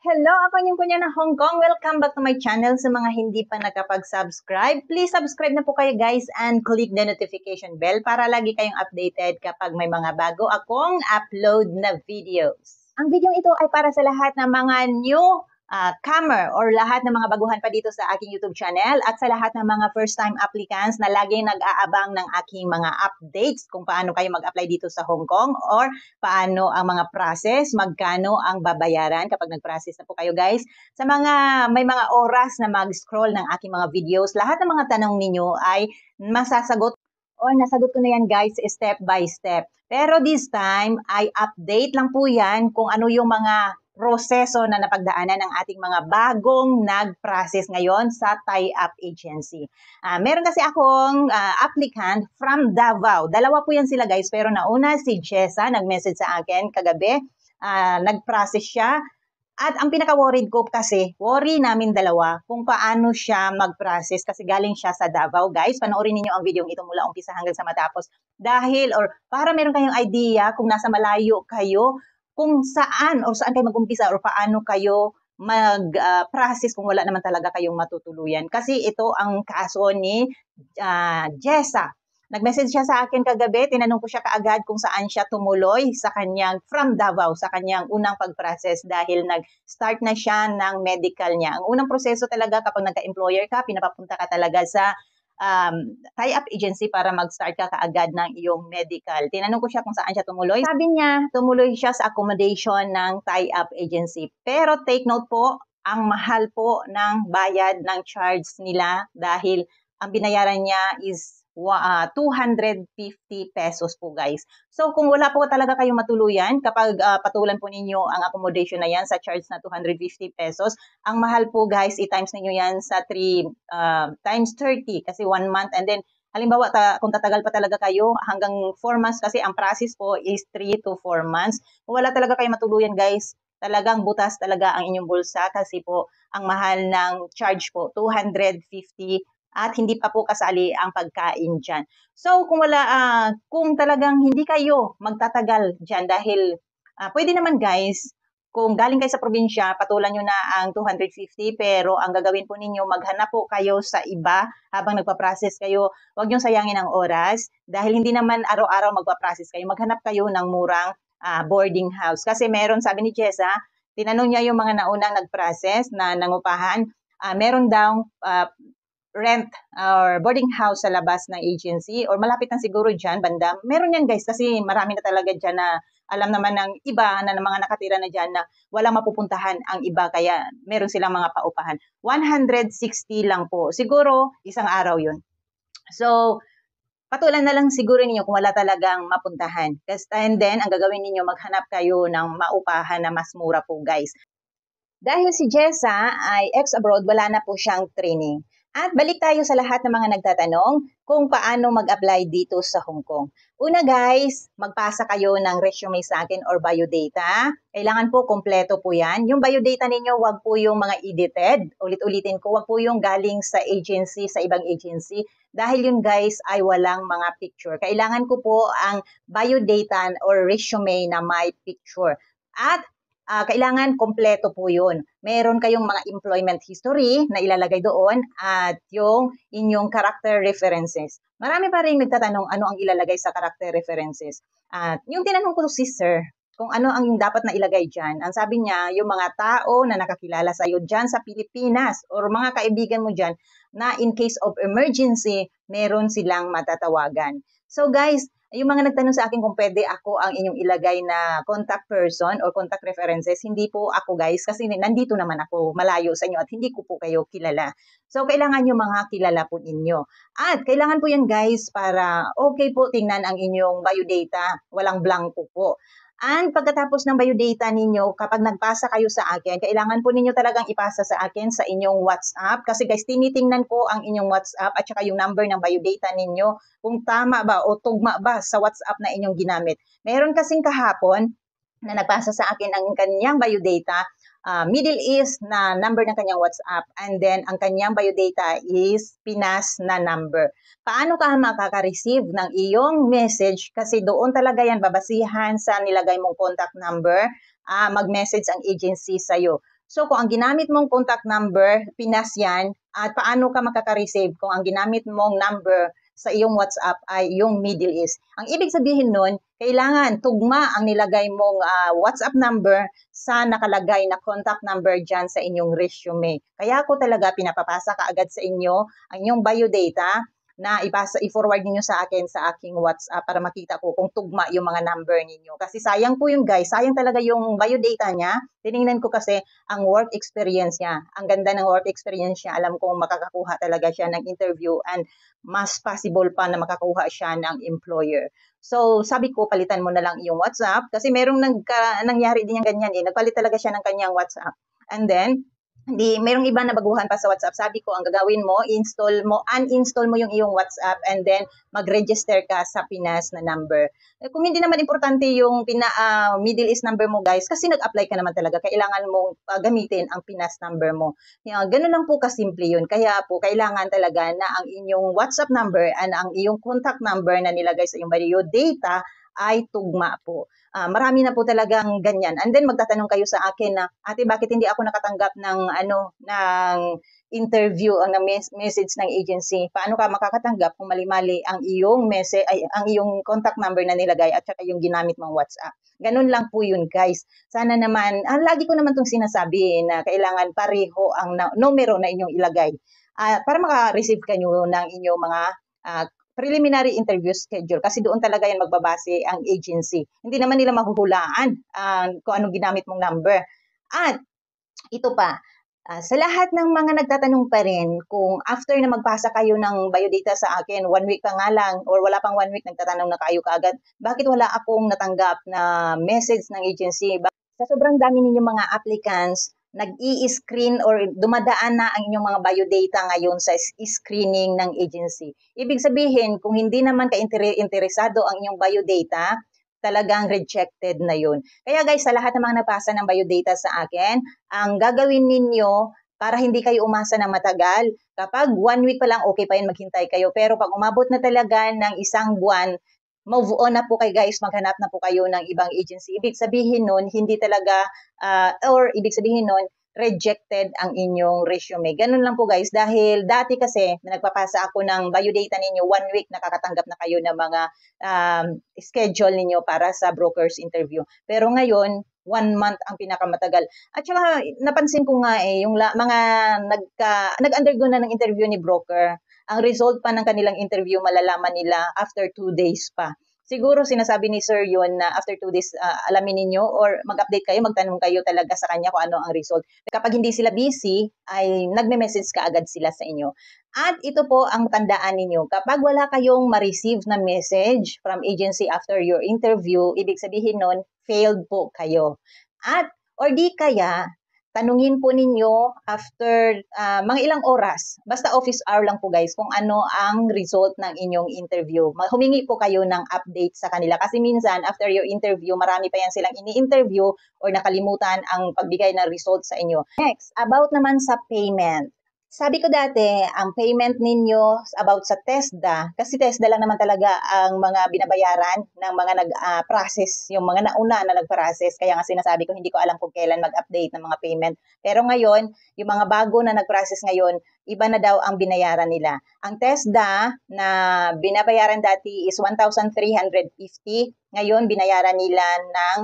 Hello, ako yung kunya na Hong Kong. Welcome back to my channel. Sa mga hindi pa nakapag-subscribe, please subscribe na po kayo guys and click the notification bell para lagi kayong updated kapag may mga bago akong upload na videos. Ang video ito ay para sa lahat ng mga new uh, comer or lahat ng mga baguhan pa dito sa aking YouTube channel at sa lahat ng mga first-time applicants na laging nag-aabang ng aking mga updates kung paano kayo mag-apply dito sa Hong Kong or paano ang mga process, magkano ang babayaran kapag nag-process na po kayo guys. Sa mga may mga oras na mag-scroll ng aking mga videos, lahat ng mga tanong ninyo ay masasagot or nasagot ko na yan guys step by step. Pero this time ay update lang po yan kung ano yung mga proseso na napagdaanan ng ating mga bagong nag-process ngayon sa tie-up agency. Uh, meron kasi akong uh, applicant from Davao. Dalawa po yan sila guys, pero nauna si Jessa, nag-message sa akin kagabi. Uh, nag-process siya. At ang pinaka-worried ko kasi, worry namin dalawa kung paano siya mag-process kasi galing siya sa Davao. Guys, panoorin niyo ang video ito mula umpisa hanggang sa matapos. Dahil, or para meron kayong idea kung nasa malayo kayo, kung saan or saan kayo mag-umpisa or paano kayo mag-process uh, kung wala naman talaga kayong matutuluyan. Kasi ito ang kaso ni uh, Jessa. Nag-message siya sa akin kagabi, tinanong ko siya kaagad kung saan siya tumuloy sa kanyang, from Davao, sa kanyang unang pag-process dahil nag-start na siya ng medical niya. Ang unang proseso talaga kapag nagka-employer ka, pinapapunta ka talaga sa um, tie-up agency para mag-start ka kaagad ng iyong medical. Tinanong ko siya kung saan siya tumuloy. Sabi niya, tumuloy siya sa accommodation ng tie-up agency. Pero take note po, ang mahal po ng bayad ng charge nila dahil ang binayaran niya is uh, 250 pesos po guys. So kung wala po talaga kayong matuluyan, kapag uh, patulan po ninyo ang accommodation na yan sa charge na 250 pesos, ang mahal po guys, i-times ninyo yan sa 3 uh, ah, times 30 kasi 1 month and then Halimbawa, ta, kung tatagal pa talaga kayo hanggang 4 months kasi ang process po is 3 to 4 months. Kung wala talaga kayo matuluyan guys, talagang butas talaga ang inyong bulsa kasi po ang mahal ng charge po, 250 at hindi pa po kasali ang pagkain dyan. So, kung wala, uh, kung talagang hindi kayo magtatagal dyan dahil uh, pwede naman guys, kung galing kayo sa probinsya, patulan nyo na ang 250 pero ang gagawin po ninyo, maghanap po kayo sa iba habang nagpa-process kayo. Huwag nyo sayangin ang oras dahil hindi naman araw-araw magpa-process kayo. Maghanap kayo ng murang uh, boarding house. Kasi meron, sabi ni Jessa, tinanong niya yung mga naunang nag-process na nangupahan, uh, meron daw uh, rent or boarding house sa labas ng agency or malapit na siguro dyan, banda. Meron yan guys kasi marami na talaga dyan na alam naman ng iba na ng mga nakatira na dyan na walang mapupuntahan ang iba kaya meron silang mga paupahan. 160 lang po. Siguro isang araw yun. So, patulan na lang siguro ninyo kung wala talagang mapuntahan. And then, ang gagawin ninyo, maghanap kayo ng maupahan na mas mura po guys. Dahil si Jessa ay ex-abroad, wala na po siyang training. At balik tayo sa lahat ng mga nagtatanong kung paano mag-apply dito sa Hong Kong. Una guys, magpasa kayo ng resume sa akin or biodata. Kailangan po kompleto po yan. Yung biodata ninyo, wag po yung mga edited. Ulit-ulitin ko, wag po yung galing sa agency, sa ibang agency. Dahil yun guys ay walang mga picture. Kailangan ko po ang biodata or resume na may picture. At uh, kailangan kompleto po yun. Meron kayong mga employment history na ilalagay doon at yung inyong character references. Marami pa rin nagtatanong ano ang ilalagay sa character references. At yung tinanong ko si sir, kung ano ang dapat na ilagay dyan. Ang sabi niya, yung mga tao na nakakilala sa iyo dyan sa Pilipinas or mga kaibigan mo dyan na in case of emergency, meron silang matatawagan. So guys, yung mga nagtanong sa akin kung pwede ako ang inyong ilagay na contact person or contact references, hindi po ako guys kasi nandito naman ako malayo sa inyo at hindi ko po kayo kilala. So, kailangan yung mga kilala po ninyo. At kailangan po yan guys para okay po tingnan ang inyong biodata, walang blanco po. And pagkatapos ng biodata ninyo, kapag nagpasa kayo sa akin, kailangan po ninyo talagang ipasa sa akin sa inyong WhatsApp. Kasi guys, tinitingnan ko ang inyong WhatsApp at saka yung number ng biodata ninyo kung tama ba o tugma ba sa WhatsApp na inyong ginamit. Meron kasing kahapon na nagpasa sa akin ang kanyang biodata uh, Middle East na number ng kanyang WhatsApp and then ang kanyang biodata is Pinas na number. Paano ka makaka-receive ng iyong message kasi doon talaga yan babasihan sa nilagay mong contact number, uh, mag-message ang agency sa iyo. So kung ang ginamit mong contact number, Pinas yan, at paano ka makaka-receive kung ang ginamit mong number sa iyong WhatsApp ay yung Middle East. Ang ibig sabihin nun, kailangan tugma ang nilagay mong uh, WhatsApp number sa nakalagay na contact number dyan sa inyong resume. Kaya ako talaga pinapapasa ka agad sa inyo ang inyong biodata na ipasa, i-forward niyo sa akin sa aking WhatsApp para makita ko kung tugma yung mga number ninyo. Kasi sayang po yung guys, sayang talaga yung biodata niya. Tiningnan ko kasi ang work experience niya. Ang ganda ng work experience niya. Alam kong makakakuha talaga siya ng interview and mas possible pa na makakuha siya ng employer. So, sabi ko, palitan mo na lang yung WhatsApp kasi merong nagka, nangyari din yung ganyan eh. Nagpalit talaga siya ng kanyang WhatsApp. And then, hindi, merong iba na baguhan pa sa WhatsApp. Sabi ko, ang gagawin mo, install mo, uninstall mo yung iyong WhatsApp and then mag-register ka sa Pinas na number. Eh, kung hindi naman importante yung pina, uh, Middle East number mo guys, kasi nag-apply ka naman talaga, kailangan mong uh, gamitin ang Pinas number mo. Yeah, ganun lang po kasimple yun. Kaya po, kailangan talaga na ang inyong WhatsApp number and ang iyong contact number na nilagay sa iyong video data ay tugma po. Uh, marami na po talagang ganyan. And then magtatanong kayo sa akin na, ate, bakit hindi ako nakatanggap ng ano ng interview ang mes- message ng agency? Paano ka makakatanggap kung mali-mali ang iyong message ay ang iyong contact number na nilagay at saka yung ginamit mong WhatsApp? Ganun lang po yun, guys. Sana naman, ah, lagi ko naman itong sinasabi na kailangan pareho ang na- numero na inyong ilagay. Uh, para maka-receive kayo ng inyong mga uh, preliminary interview schedule kasi doon talaga yan magbabase ang agency. Hindi naman nila mahuhulaan uh, kung anong ginamit mong number. At ito pa, uh, sa lahat ng mga nagtatanong pa rin kung after na magpasa kayo ng biodata sa akin, one week pa nga lang or wala pang one week nagtatanong na kayo kaagad, bakit wala akong natanggap na message ng agency? Sa sobrang dami ninyong mga applicants, nag-i-screen or dumadaan na ang inyong mga biodata ngayon sa screening ng agency. Ibig sabihin, kung hindi naman ka-interesado ang inyong biodata, talagang rejected na yun. Kaya guys, sa lahat ng mga napasa ng biodata sa akin, ang gagawin ninyo para hindi kayo umasa na matagal, kapag one week pa lang, okay pa yun maghintay kayo. Pero pag umabot na talaga ng isang buwan, move on na po kayo guys, maghanap na po kayo ng ibang agency. Ibig sabihin nun, hindi talaga, uh, or ibig sabihin nun, rejected ang inyong resume. Ganun lang po guys, dahil dati kasi nagpapasa ako ng biodata ninyo, one week nakakatanggap na kayo ng mga um, schedule ninyo para sa broker's interview. Pero ngayon, one month ang pinakamatagal. At saka napansin ko nga eh, yung la, mga nagka, nag-undergo na ng interview ni broker, ang result pa ng kanilang interview malalaman nila after two days pa. Siguro sinasabi ni Sir yun na after two days uh, alamin ninyo or mag-update kayo, magtanong kayo talaga sa kanya kung ano ang result. Kapag hindi sila busy, ay nagme-message ka agad sila sa inyo. At ito po ang tandaan ninyo. Kapag wala kayong ma-receive na message from agency after your interview, ibig sabihin nun, failed po kayo. At or di kaya tanungin po ninyo after uh, mga ilang oras, basta office hour lang po guys, kung ano ang result ng inyong interview. Humingi po kayo ng update sa kanila kasi minsan after your interview, marami pa yan silang ini-interview or nakalimutan ang pagbigay ng result sa inyo. Next, about naman sa payment. Sabi ko dati, ang payment ninyo about sa TESDA, kasi TESDA lang naman talaga ang mga binabayaran ng mga nag-process, uh, yung mga nauna na nag-process. Kaya nga sinasabi ko, hindi ko alam kung kailan mag-update ng mga payment. Pero ngayon, yung mga bago na nag-process ngayon, iba na daw ang binayaran nila. Ang TESDA na binabayaran dati is 1,350. Ngayon, binayaran nila ng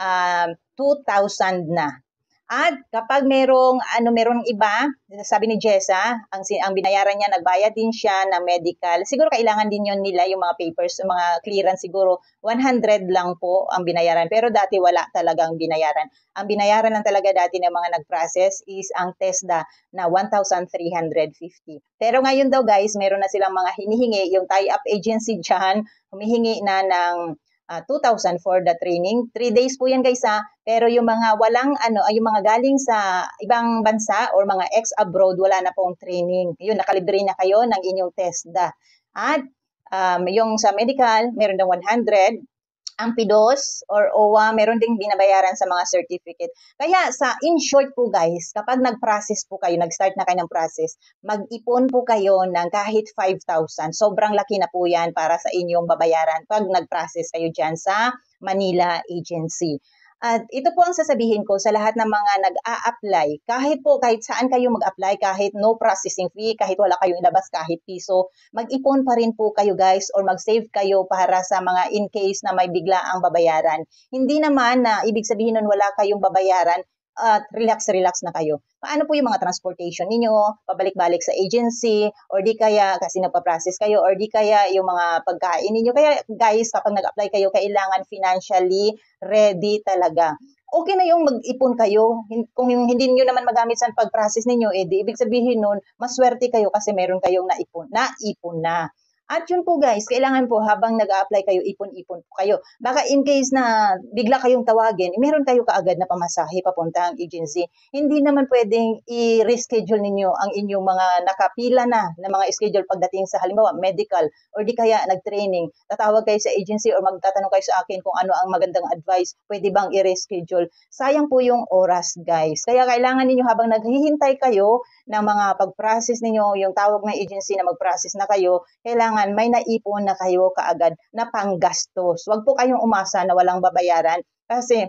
uh, um, 2,000 na. At kapag merong ano merong iba, sabi ni Jessa, ang ang binayaran niya nagbayad din siya ng medical. Siguro kailangan din 'yon nila yung mga papers, yung mga clearance siguro 100 lang po ang binayaran. Pero dati wala talagang binayaran. Ang binayaran lang talaga dati ng mga nag-process is ang TESDA na 1,350. Pero ngayon daw guys, meron na silang mga hinihingi, yung tie-up agency diyan, humihingi na ng uh, ah, 2,000 for the training. Three days po yan guys ha. Pero yung mga walang ano, ay yung mga galing sa ibang bansa or mga ex-abroad, wala na pong training. Yun, nakalibre na kayo ng inyong TESDA. At um, yung sa medical, meron ng 100 ang PIDOS or OWA, meron ding binabayaran sa mga certificate. Kaya sa in short po guys, kapag nag-process po kayo, nag-start na kayo ng process, mag-ipon po kayo ng kahit 5,000. Sobrang laki na po yan para sa inyong babayaran pag nag-process kayo dyan sa Manila Agency. At ito po ang sasabihin ko sa lahat ng mga nag-a-apply. Kahit po, kahit saan kayo mag-apply, kahit no processing fee, kahit wala kayong ilabas kahit piso, mag-ipon pa rin po kayo guys or mag-save kayo para sa mga in case na may bigla ang babayaran. Hindi naman na ibig sabihin nun wala kayong babayaran, at relax-relax na kayo. Paano po yung mga transportation ninyo, pabalik-balik sa agency, or di kaya kasi nagpa-process kayo, or di kaya yung mga pagkain ninyo. Kaya guys, kapag nag-apply kayo, kailangan financially ready talaga. Okay na yung mag-ipon kayo. Kung yung hindi niyo naman magamit sa pag-process ninyo, eh, di ibig sabihin nun, maswerte kayo kasi meron kayong naipon, naipon na. At yun po guys, kailangan po habang nag-a-apply kayo, ipon-ipon po kayo. Baka in case na bigla kayong tawagin, meron kayo kaagad na pamasahe papunta ang agency. Hindi naman pwedeng i-reschedule ninyo ang inyong mga nakapila na na mga schedule pagdating sa halimbawa medical or di kaya nag-training. Tatawag kayo sa agency or magtatanong kayo sa akin kung ano ang magandang advice, pwede bang i-reschedule. Sayang po yung oras guys. Kaya kailangan ninyo habang naghihintay kayo ng mga pag-process ninyo, yung tawag ng agency na mag-process na kayo, kailangan may naipon na kayo kaagad na panggastos. Huwag po kayong umasa na walang babayaran kasi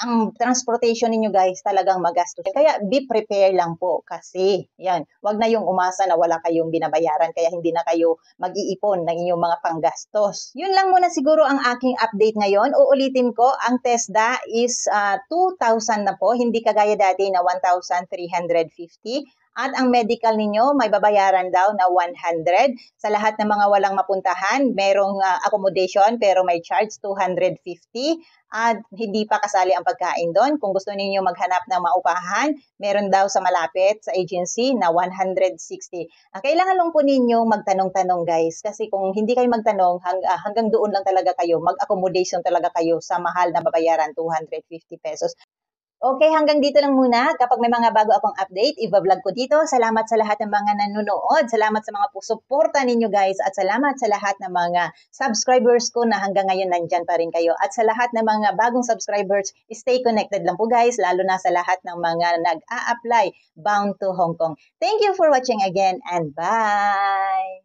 ang transportation ninyo guys talagang magastos. Kaya be prepare lang po kasi yan, wag na yung umasa na wala kayong binabayaran kaya hindi na kayo mag-iipon ng inyong mga panggastos. Yun lang muna siguro ang aking update ngayon. Uulitin ko, ang TESDA is uh, ah, 2,000 na po, hindi kagaya dati na 1,350. At ang medical ninyo, may babayaran daw na 100. Sa lahat ng mga walang mapuntahan, merong uh, accommodation pero may charge 250. At hindi pa kasali ang pagkain doon. Kung gusto ninyo maghanap ng maupahan, meron daw sa malapit sa agency na 160. Uh, kailangan lang po ninyo magtanong-tanong guys. Kasi kung hindi kayo magtanong, hang, uh, hanggang doon lang talaga kayo, mag-accommodation talaga kayo sa mahal na babayaran, 250 pesos. Okay, hanggang dito lang muna. Kapag may mga bago akong update, i-vlog ko dito. Salamat sa lahat ng mga nanonood. Salamat sa mga suporta ninyo guys. At salamat sa lahat ng mga subscribers ko na hanggang ngayon nandyan pa rin kayo. At sa lahat ng mga bagong subscribers, stay connected lang po guys. Lalo na sa lahat ng mga nag-a-apply bound to Hong Kong. Thank you for watching again and bye!